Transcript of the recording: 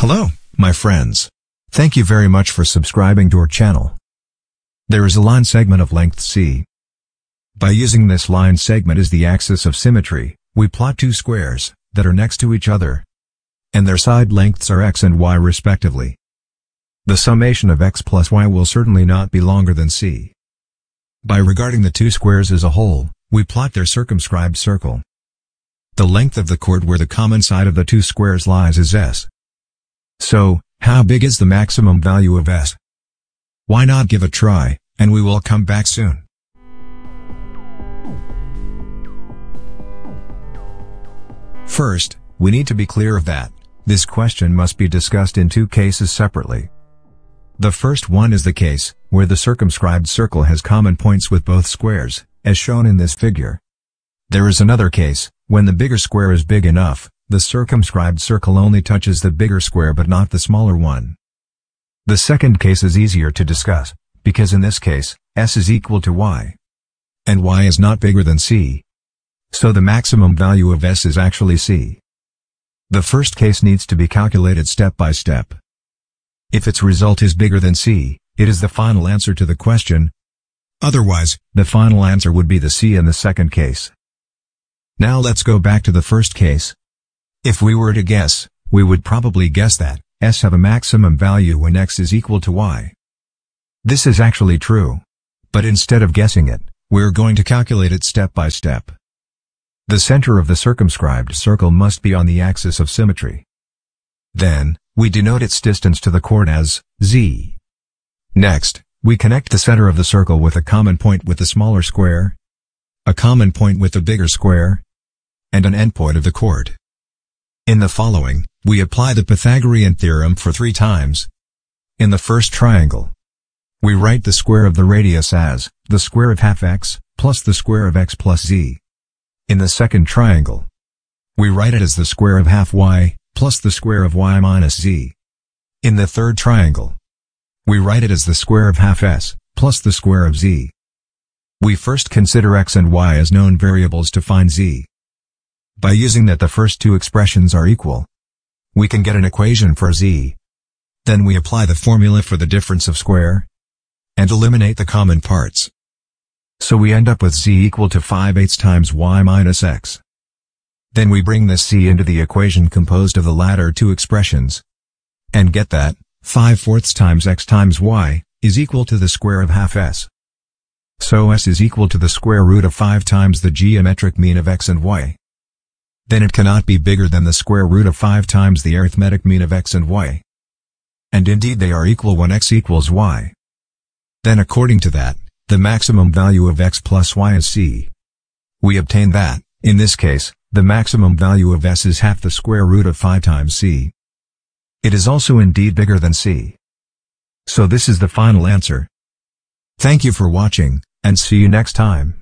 Hello, my friends. Thank you very much for subscribing to our channel. There is a line segment of length c. By using this line segment as the axis of symmetry, we plot two squares, that are next to each other. And their side lengths are x and y respectively. The summation of x plus y will certainly not be longer than c. By regarding the two squares as a whole, we plot their circumscribed circle. The length of the chord where the common side of the two squares lies is s. So, how big is the maximum value of s? Why not give a try, and we will come back soon. First, we need to be clear of that, this question must be discussed in two cases separately. The first one is the case, where the circumscribed circle has common points with both squares, as shown in this figure. There is another case, when the bigger square is big enough, the circumscribed circle only touches the bigger square but not the smaller one. The second case is easier to discuss, because in this case, s is equal to y. And y is not bigger than c. So the maximum value of s is actually c. The first case needs to be calculated step by step. If its result is bigger than c, it is the final answer to the question. Otherwise, the final answer would be the c in the second case. Now let's go back to the first case, if we were to guess, we would probably guess that s have a maximum value when x is equal to y. This is actually true. But instead of guessing it, we're going to calculate it step by step. The center of the circumscribed circle must be on the axis of symmetry. Then, we denote its distance to the chord as z. Next, we connect the center of the circle with a common point with the smaller square, a common point with the bigger square, and an endpoint of the chord. In the following, we apply the Pythagorean theorem for three times. In the first triangle, we write the square of the radius as the square of half x plus the square of x plus z. In the second triangle, we write it as the square of half y plus the square of y minus z. In the third triangle, we write it as the square of half s plus the square of z. We first consider x and y as known variables to find z. By using that the first two expressions are equal, we can get an equation for z. Then we apply the formula for the difference of square and eliminate the common parts. So we end up with z equal to 5 eighths times y minus x. Then we bring this z into the equation composed of the latter two expressions. And get that, 5 fourths times x times y, is equal to the square of half s. So s is equal to the square root of 5 times the geometric mean of x and y then it cannot be bigger than the square root of 5 times the arithmetic mean of x and y. And indeed they are equal when x equals y. Then according to that, the maximum value of x plus y is c. We obtain that, in this case, the maximum value of s is half the square root of 5 times c. It is also indeed bigger than c. So this is the final answer. Thank you for watching, and see you next time.